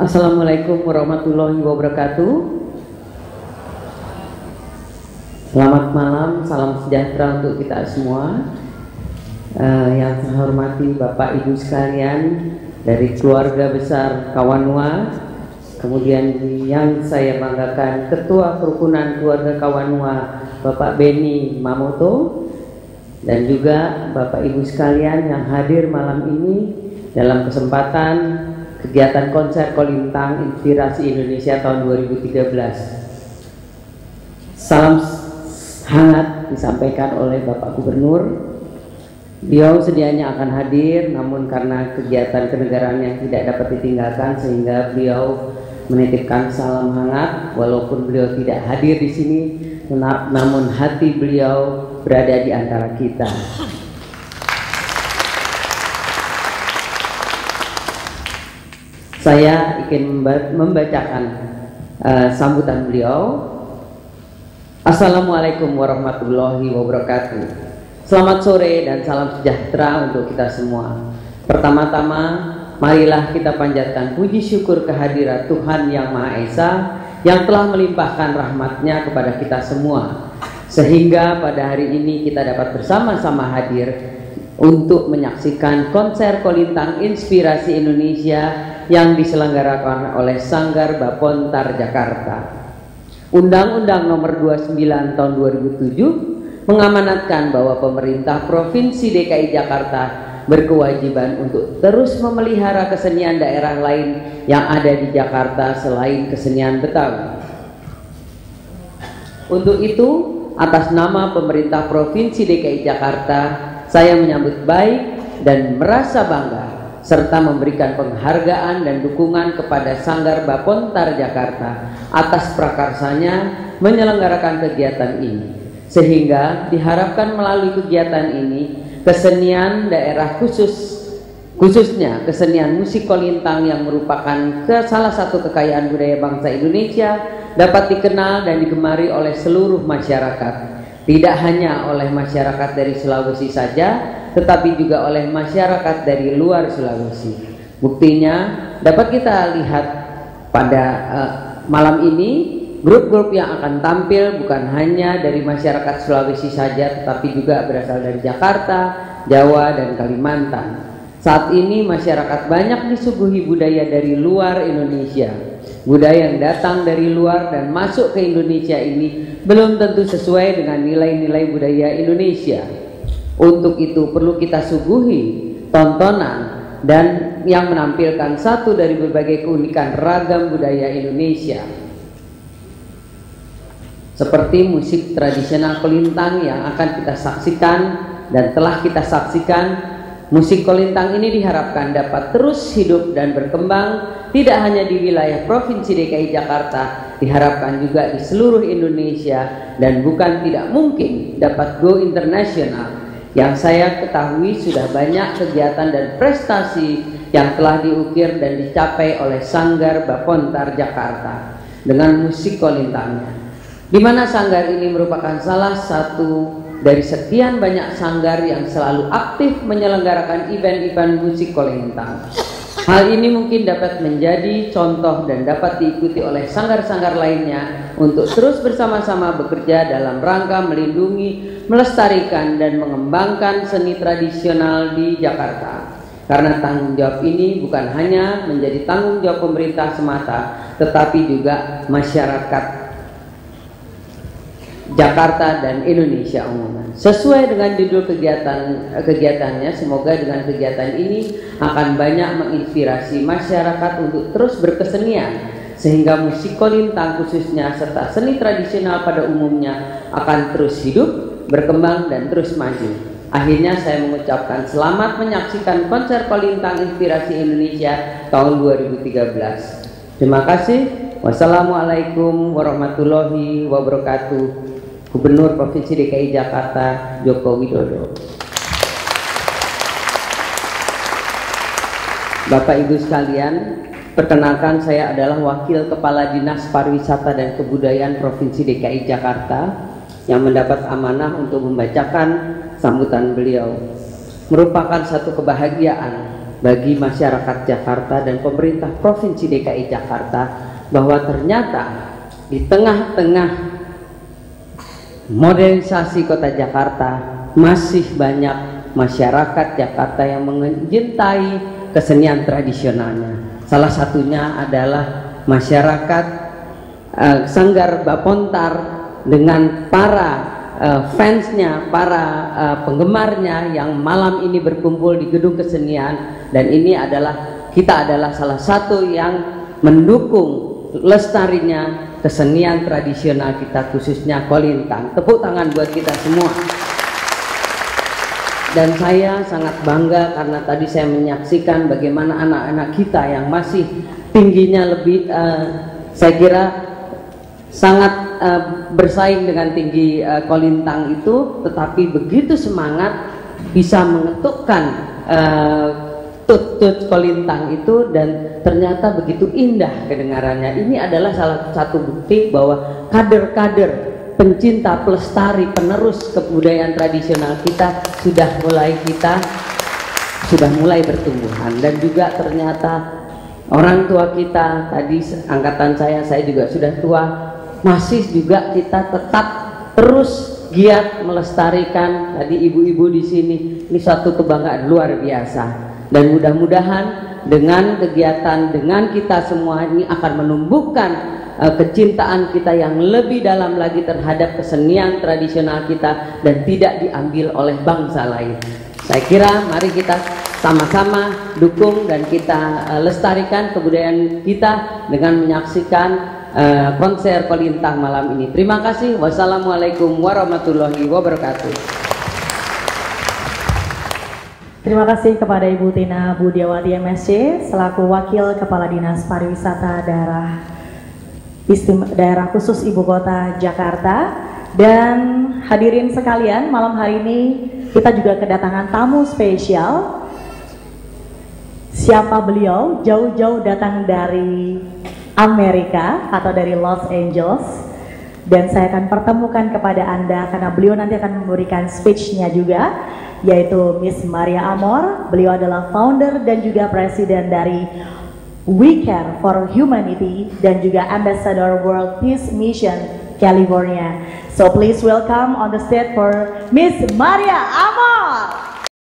Assalamualaikum warahmatullahi wabarakatuh. Selamat malam, salam sejahtera untuk kita semua. Uh, yang saya hormati Bapak Ibu sekalian dari keluarga besar Kawanua, kemudian yang saya banggakan Ketua Kerukunan Keluarga Kawanua Bapak Beni Mamoto, dan juga Bapak Ibu sekalian yang hadir malam ini dalam kesempatan kegiatan konser Kolintang Inspirasi Indonesia tahun 2013. Salam hangat disampaikan oleh Bapak Gubernur. Beliau sedianya akan hadir, namun karena kegiatan kenegaraan yang tidak dapat ditinggalkan sehingga beliau menitipkan salam hangat walaupun beliau tidak hadir di sini, namun hati beliau berada di antara kita. Saya ingin membacakan uh, sambutan beliau. Assalamualaikum warahmatullahi wabarakatuh. Selamat sore dan salam sejahtera untuk kita semua. Pertama-tama, marilah kita panjatkan puji syukur kehadirat Tuhan Yang Maha Esa yang telah melimpahkan rahmatnya kepada kita semua. Sehingga pada hari ini kita dapat bersama-sama hadir untuk menyaksikan konser Kolintang Inspirasi Indonesia yang diselenggarakan oleh Sanggar Bapontar Jakarta. Undang-Undang Nomor 29 Tahun 2007 mengamanatkan bahwa pemerintah Provinsi DKI Jakarta berkewajiban untuk terus memelihara kesenian daerah lain yang ada di Jakarta selain kesenian Betawi. Untuk itu, atas nama pemerintah Provinsi DKI Jakarta, saya menyambut baik dan merasa bangga serta memberikan penghargaan dan dukungan kepada Sanggar Bapontar Jakarta atas prakarsanya menyelenggarakan kegiatan ini. Sehingga diharapkan melalui kegiatan ini kesenian daerah khusus khususnya kesenian musik kolintang yang merupakan salah satu kekayaan budaya bangsa Indonesia dapat dikenal dan digemari oleh seluruh masyarakat tidak hanya oleh masyarakat dari Sulawesi saja tetapi juga oleh masyarakat dari luar Sulawesi. Buktinya dapat kita lihat pada uh, malam ini grup-grup yang akan tampil bukan hanya dari masyarakat Sulawesi saja tetapi juga berasal dari Jakarta, Jawa dan Kalimantan. Saat ini masyarakat banyak disuguhi budaya dari luar Indonesia. Budaya yang datang dari luar dan masuk ke Indonesia ini belum tentu sesuai dengan nilai-nilai budaya Indonesia. Untuk itu perlu kita suguhi tontonan dan yang menampilkan satu dari berbagai keunikan ragam budaya Indonesia. Seperti musik tradisional kolintang yang akan kita saksikan dan telah kita saksikan, musik kolintang ini diharapkan dapat terus hidup dan berkembang tidak hanya di wilayah Provinsi DKI Jakarta, diharapkan juga di seluruh Indonesia dan bukan tidak mungkin dapat go internasional yang saya ketahui sudah banyak kegiatan dan prestasi yang telah diukir dan dicapai oleh Sanggar Bapontar Jakarta dengan musik kolintangnya. Di mana sanggar ini merupakan salah satu dari sekian banyak sanggar yang selalu aktif menyelenggarakan event-event musik kolintang. Hal ini mungkin dapat menjadi contoh dan dapat diikuti oleh sanggar-sanggar lainnya untuk terus bersama-sama bekerja dalam rangka melindungi, melestarikan, dan mengembangkan seni tradisional di Jakarta. Karena tanggung jawab ini bukan hanya menjadi tanggung jawab pemerintah semata, tetapi juga masyarakat Jakarta dan Indonesia umumnya. Sesuai dengan judul kegiatan kegiatannya, semoga dengan kegiatan ini akan banyak menginspirasi masyarakat untuk terus berkesenian sehingga musik kolintang khususnya serta seni tradisional pada umumnya akan terus hidup, berkembang dan terus maju. Akhirnya saya mengucapkan selamat menyaksikan konser kolintang inspirasi Indonesia tahun 2013. Terima kasih. Wassalamualaikum warahmatullahi wabarakatuh. Gubernur Provinsi DKI Jakarta Joko Widodo. Bapak Ibu sekalian, perkenalkan saya adalah Wakil Kepala Dinas Pariwisata dan Kebudayaan Provinsi DKI Jakarta yang mendapat amanah untuk membacakan sambutan beliau. Merupakan satu kebahagiaan bagi masyarakat Jakarta dan pemerintah Provinsi DKI Jakarta bahwa ternyata di tengah-tengah modernisasi kota Jakarta masih banyak masyarakat Jakarta yang mencintai kesenian tradisionalnya. Salah satunya adalah masyarakat uh, Sanggar Bapontar dengan para uh, fansnya, para uh, penggemarnya yang malam ini berkumpul di gedung kesenian dan ini adalah kita adalah salah satu yang mendukung lestarinya kesenian tradisional kita khususnya kolintang. Tepuk tangan buat kita semua. Dan saya sangat bangga karena tadi saya menyaksikan bagaimana anak-anak kita yang masih tingginya lebih uh, saya kira sangat uh, bersaing dengan tinggi uh, kolintang itu tetapi begitu semangat bisa mengetukkan uh, tut-tut kolintang itu dan ternyata begitu indah kedengarannya. Ini adalah salah satu bukti bahwa kader-kader pencinta pelestari penerus kebudayaan tradisional kita sudah mulai kita sudah mulai bertumbuhan. Dan juga ternyata orang tua kita tadi angkatan saya saya juga sudah tua masih juga kita tetap terus giat melestarikan. Tadi ibu-ibu di sini ini suatu kebanggaan luar biasa dan mudah-mudahan dengan kegiatan dengan kita semua ini akan menumbuhkan uh, kecintaan kita yang lebih dalam lagi terhadap kesenian tradisional kita dan tidak diambil oleh bangsa lain. Saya kira mari kita sama-sama dukung dan kita uh, lestarikan kebudayaan kita dengan menyaksikan uh, konser Kolintang malam ini. Terima kasih. Wassalamualaikum warahmatullahi wabarakatuh. Terima kasih kepada Ibu Tina Budiawati MSC selaku Wakil Kepala Dinas Pariwisata Daerah Daerah Khusus Ibu Kota Jakarta. Dan hadirin sekalian malam hari ini kita juga kedatangan tamu spesial. Siapa beliau? Jauh-jauh datang dari Amerika atau dari Los Angeles. Dan saya akan pertemukan kepada Anda karena beliau nanti akan memberikan speech-nya juga yaitu Miss Maria Amor. Beliau adalah founder dan juga presiden dari We Care for Humanity dan juga Ambassador World Peace Mission California. So please welcome on the stage for Miss Maria Amor.